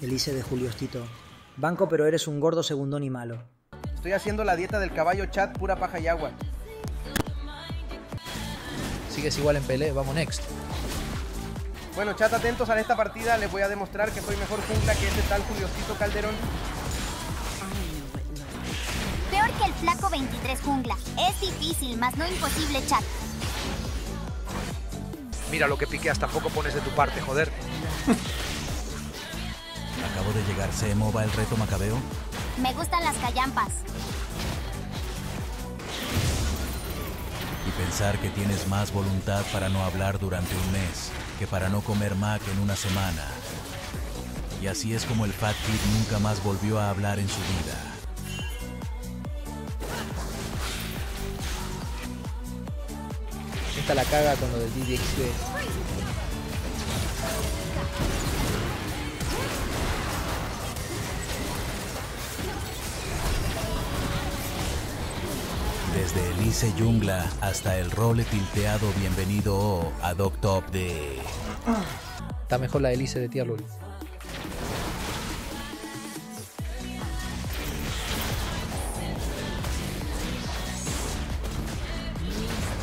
Elise de Juliostito. Banco, pero eres un gordo segundón y malo. Estoy haciendo la dieta del caballo chat, pura paja y agua. Sigues igual en pelea, vamos next. Bueno, chat, atentos a esta partida. Les voy a demostrar que soy mejor jungla que ese tal Juliostito Calderón. Peor que el flaco 23 jungla. Es difícil, más no imposible, chat. Mira lo que piqueas, tampoco pones de tu parte, joder. Acabo de llegar. ¿Se mova el reto macabeo? Me gustan las callampas. Y pensar que tienes más voluntad para no hablar durante un mes que para no comer mac en una semana. Y así es como el Fat Kid nunca más volvió a hablar en su vida. Esta la caga con lo del DDXD. Desde Elise Jungla hasta el role tilteado bienvenido a Doc Top de... Está mejor la hélice de Tier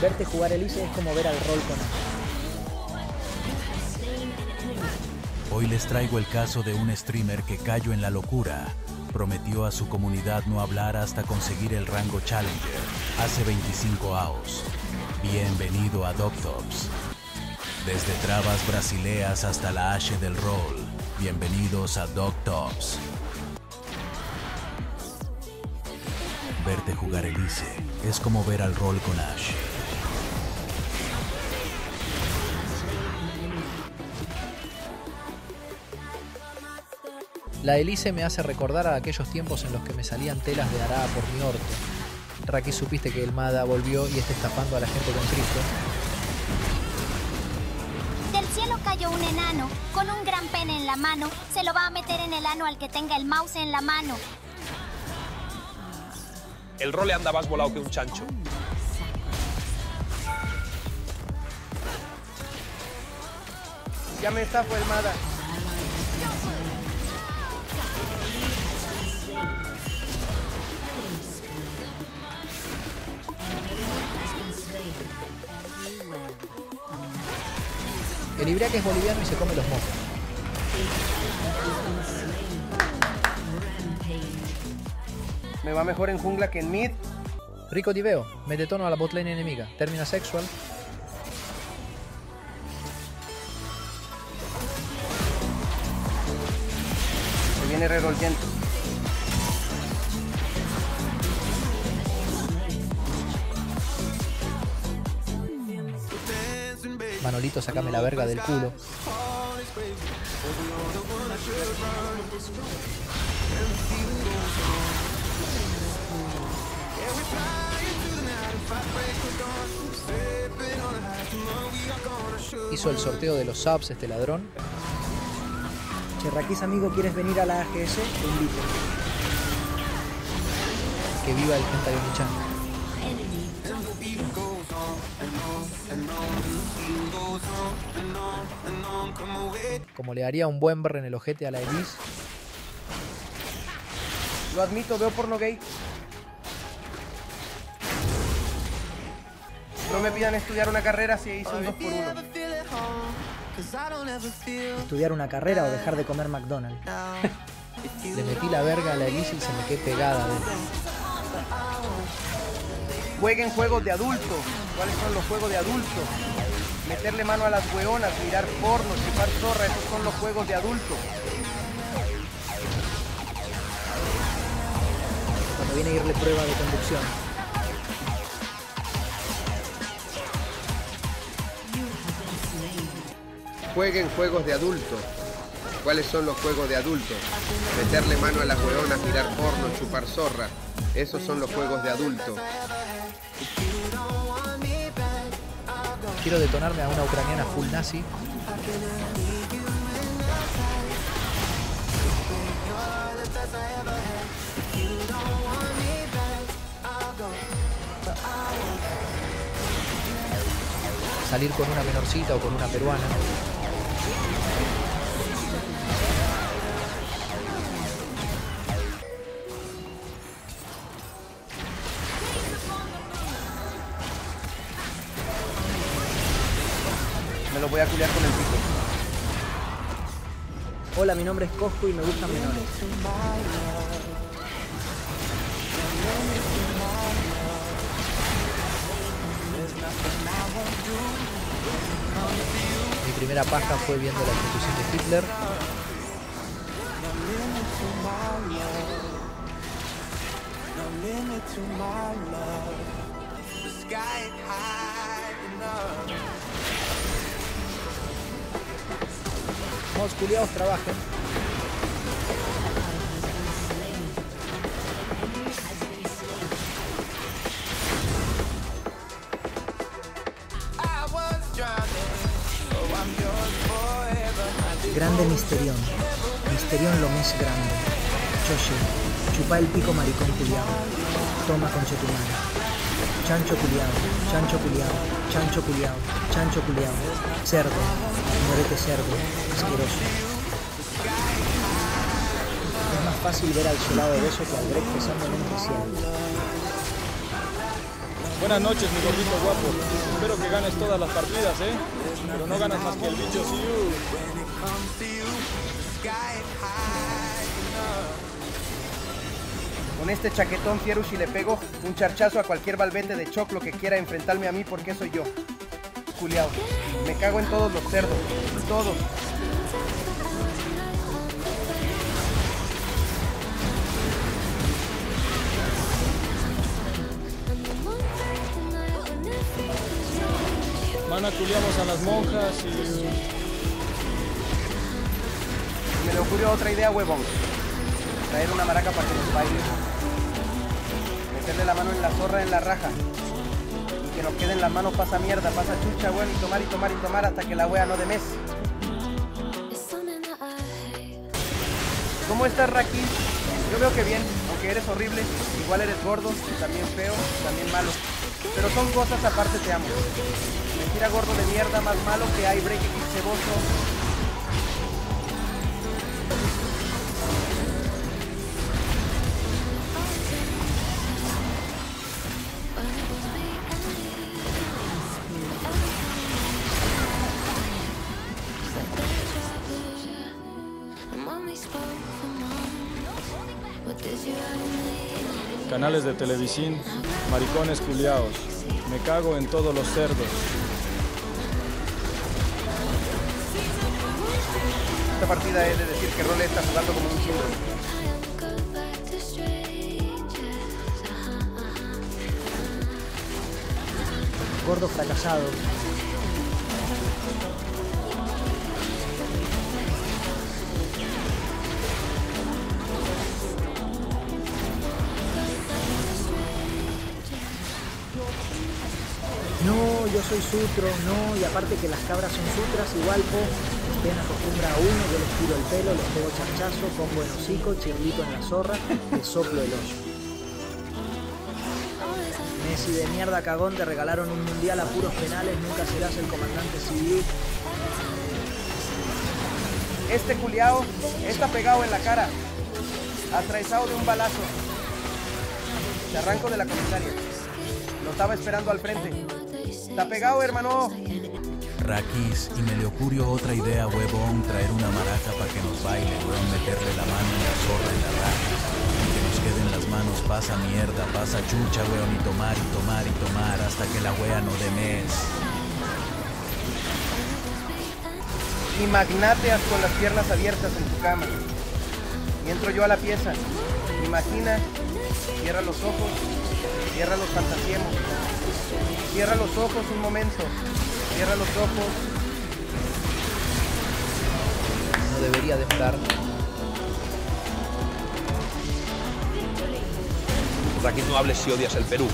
Verte jugar Elise es como ver al rol con Hoy les traigo el caso de un streamer que cayó en la locura. Prometió a su comunidad no hablar hasta conseguir el rango Challenger hace 25 años. Bienvenido a Doctops. Desde trabas brasileas hasta la H del rol. Bienvenidos a Doctops. Verte jugar Elise es como ver al rol con Ash. La hélice me hace recordar a aquellos tiempos en los que me salían telas de arada por mi orto. Raki, supiste que el Mada volvió y está estafando a la gente con Cristo. Del cielo cayó un enano con un gran pene en la mano. Se lo va a meter en el ano al que tenga el mouse en la mano. El role anda más volado que un chancho. Ya me está formada. El Ibriaque es boliviano y se come los mocos. Me va mejor en jungla que en mid. Rico Diveo, mete tono a la botlane enemiga. Termina sexual. Se viene rerolgento. Manolito, sacame la verga del culo. Hizo el sorteo de los subs este ladrón. Cherraquís amigo, ¿quieres venir a la AGS? Te invito. Que viva el Pentagon Como le haría un buen berre en el ojete a la Elise. Lo admito, veo porno gay. No me pidan estudiar una carrera si hice un 2 por 1 Estudiar una carrera o dejar de comer McDonald's. Le metí la verga a la Elise y se me quedé pegada. Jueguen juegos de adulto. ¿Cuáles son los juegos de adulto? Meterle mano a las hueonas, mirar porno, chupar zorra, esos son los juegos de adulto. Cuando viene a irle prueba de conducción. Jueguen juegos de adulto. ¿Cuáles son los juegos de adulto? Meterle mano a las hueonas, mirar porno, chupar zorra. Esos son los juegos de adulto. Quiero detonarme a una ucraniana full nazi. Salir con una menorcita o con una peruana. Mi nombre es Cosco y me gustan menores. Mi primera paja fue viendo la ejecución de Hitler. Vamos, culiados, trabajen. Grande Misterión. Misterión lo más grande. Choche. Chupa el pico maricón culiao. Toma con chetumana. Chancho culiao. Chancho culiao. Chancho culiao. Chancho culiao. Cerdo. Muérete cerdo. Asqueroso. Es más fácil ver al solado de beso que al Greg pesando en un. Buenas noches, mi gordito guapo. Espero que ganes todas las partidas, ¿eh? Pero no ganas más que el bicho Siu. Con este chaquetón fiero si le pego un charchazo a cualquier valvente de choclo que quiera enfrentarme a mí porque soy yo. Culiao. Me cago en todos los cerdos. Todos. Mana, culiamos a las monjas y... Me le ocurrió otra idea, huevón. Traer una maraca para que nos baile. Meterle la mano en la zorra en la raja. Y que nos queden las manos pasa mierda, pasa chucha, weón, y tomar y tomar y tomar hasta que la wea no de mes. ¿Cómo estás, Raki? Yo veo que bien, aunque eres horrible, igual eres gordo, también feo, también malo. Pero son cosas aparte, te amo. Mentira gordo de mierda, más malo que hay, break y ceboso. Canales de televisión, maricones culiaos. Me cago en todos los cerdos. Esta partida es de decir que Role está jugando como un chingón. Gordo fracasado. Soy sutro, no, y aparte que las cabras son sutras, igual po, usted acostumbra a uno, yo les tiro el pelo, les pego charchazo, pongo en hocico, chirlito en la zorra, les soplo el hoyo. Messi de mierda cagón, te regalaron un mundial a puros penales, nunca serás el comandante civil. Este culiao está pegado en la cara, atravesado de un balazo. Te arranco de la comisaria. Lo estaba esperando al frente. Está pegado, hermano. Rakis, y me le ocurrió otra idea, huevón, traer una maraca para que nos baile, weón, meterle la mano en la zorra en la raja. Y que nos queden las manos, pasa mierda, pasa chucha, weón, y tomar y tomar y tomar hasta que la wea no dé mes. Y magnateas con las piernas abiertas en tu cama. Y entro yo a la pieza. Imagina, cierra los ojos, cierra los fantasiemos. Cierra los ojos un momento. Cierra los ojos. No debería demorar. Raquel, no hables si odias el Perú.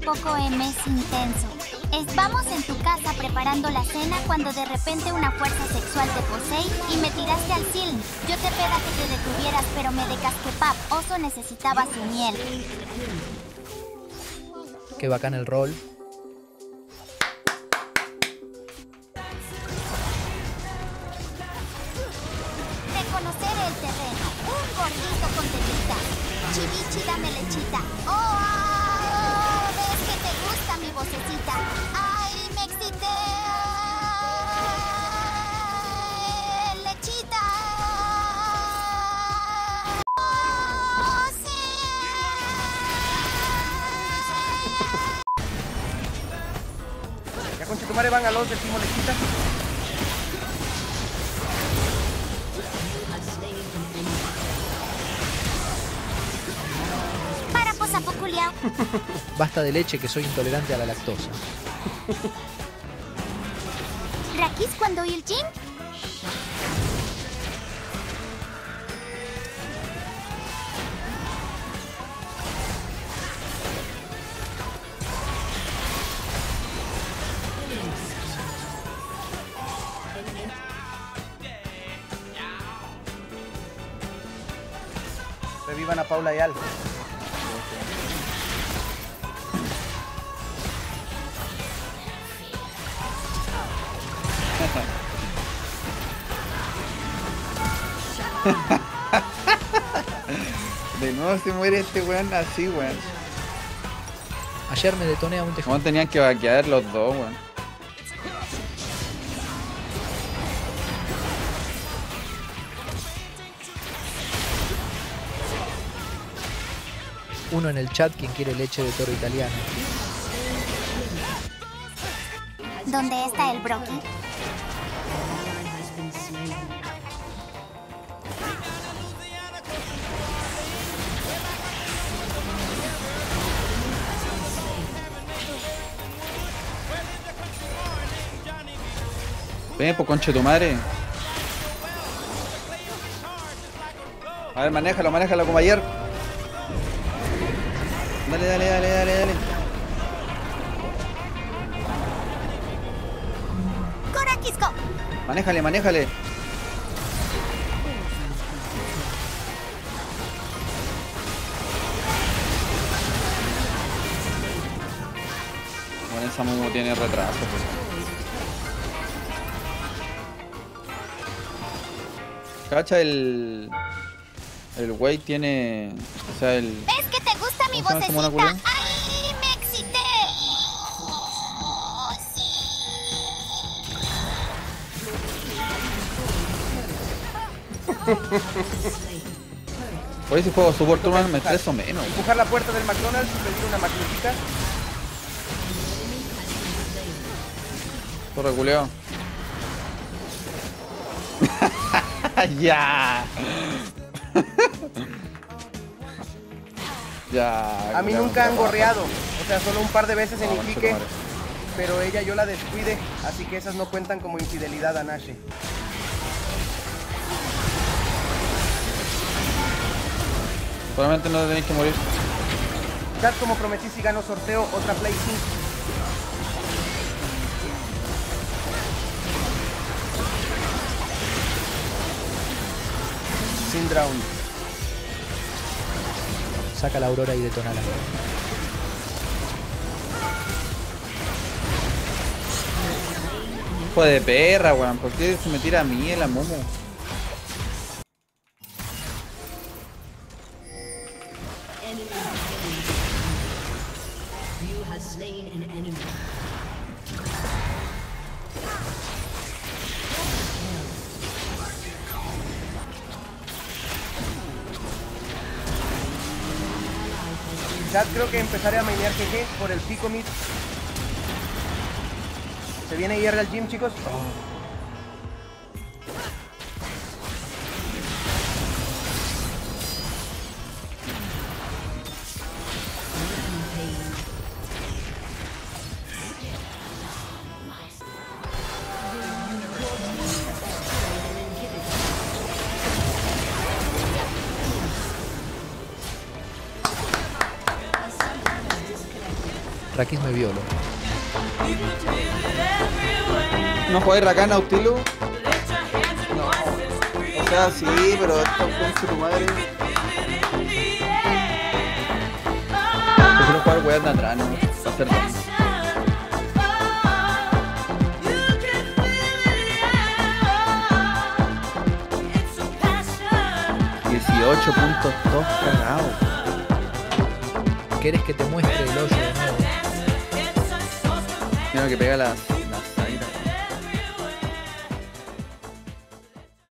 Un poco MS intenso. Estábamos en tu casa preparando la cena cuando de repente una fuerza sexual te posee y me tiraste al ceiling. Yo te pedí que te detuvieras, pero me decasqué pap. Oso necesitaba su miel. Qué bacán el rol. Ya con Chetumare van a los decimo lechita. Para posapoculiao. Basta de leche que soy intolerante a la lactosa. Rakis cuando il gym. Revivan a Paula y Al. De nuevo se muere este weón así, weón. Ayer me detoné a un tejón. ¿Cómo tenían que vaquear los dos, weón? Uno en el chat quien quiere leche de toro italiano. ¿Dónde está el broqui? Ven, pues conche tu madre. A ver, manéjalo, manéjalo como ayer. Dale, dale, dale, dale, dale. Manéjale, manéjale. Bueno, esa Momo tiene retraso. pues. Cacha el. El güey tiene. O sea, el. ¿Ves que te gusta mi ¿Cómo se llama esa mona vocecita? ¡Ay, me excité! Oh, sí. Oye, si juego Super Turman me estreso menos. Empujar la puerta del McDonald's y pedir una magnífica. Corre, culeo. ya. ya. A mí nunca han gorreado. O sea, solo un par de veces en Iquique. Pero ella yo la descuide. Así que esas no cuentan como infidelidad a Nashe. Solamente no tenéis que morir. Chat, como prometí, si gano sorteo, otra Play 5. Sin drown. Saca la aurora y detonala. Hijo de perra, weón. ¿Por qué se me tira a mí el Momo? You have slain an enemy. Chat, creo que empezaré a mainear GG por el pico mid. Se viene IR al gym, chicos. Rakis me violo. ¿No jugáis Rakan Autilu? No. O sea, sí, pero esto con tu madre. Prefiero jugar weas de atrás, ¿no? Para hacer. 18 puntos, todos cagados. ¿Querés que te muestre el hoyo que pega las